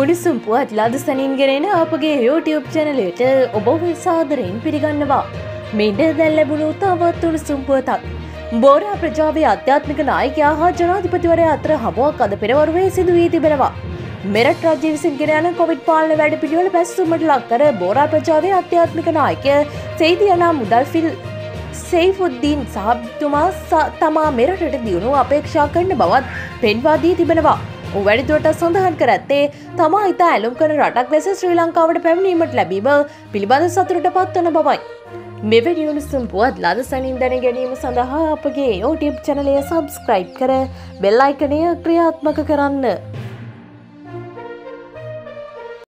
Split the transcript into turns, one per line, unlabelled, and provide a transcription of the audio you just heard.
උණුසුම් පුවත් ලද සනින්ගෙනෙන අපගේ YouTube චැනලට ඔබොහ සාදරයෙන් පිළිගන්නවා. මෙඩ දැල් ලැබුණු තවත් උණුසුම් පුවතක්. බෝරා ප්‍රජාවේ අධ්‍යාත්මික නායකයා හා ජනාධිපතිවරය අතර හමුවක් අද පෙරවරුවේ සිදුවී තිබෙනවා. මෙරට රජ්‍ය විසින් ගෙන යන කොවිඩ් පාලන වැඩ පිළිවෙල පැස්සුමට ලක්කර බෝරා ප්‍රජාවේ අධ්‍යාත්මික නායකය සෙයිදියනා මුදල්ෆිල් සෙයිෆුද්දීන් සහබ්තුමා තමා මෙරටට දියුණු අපේක්ෂා කරන බවත් පෙන්වාදී තිබෙනවා. වැඩිදුවට සඳහන් කර ඇත්තේ තමා ඉතා ඇලුම් කන රටක් ලෙස ශ්‍රී ලංකාවට පැමිණීමට ලැබීම පිළිබඳ සතුරට පත්වන බවයි. මෙවැනි උණුසුම් පුවත් ලද සනින් දැන ගැනීම සඳහා අපගේ YouTube චනලය සබස්ක්‍රයිබ් කර බෙල්ලයිකනය ක්‍රියාත්මක කරන්න.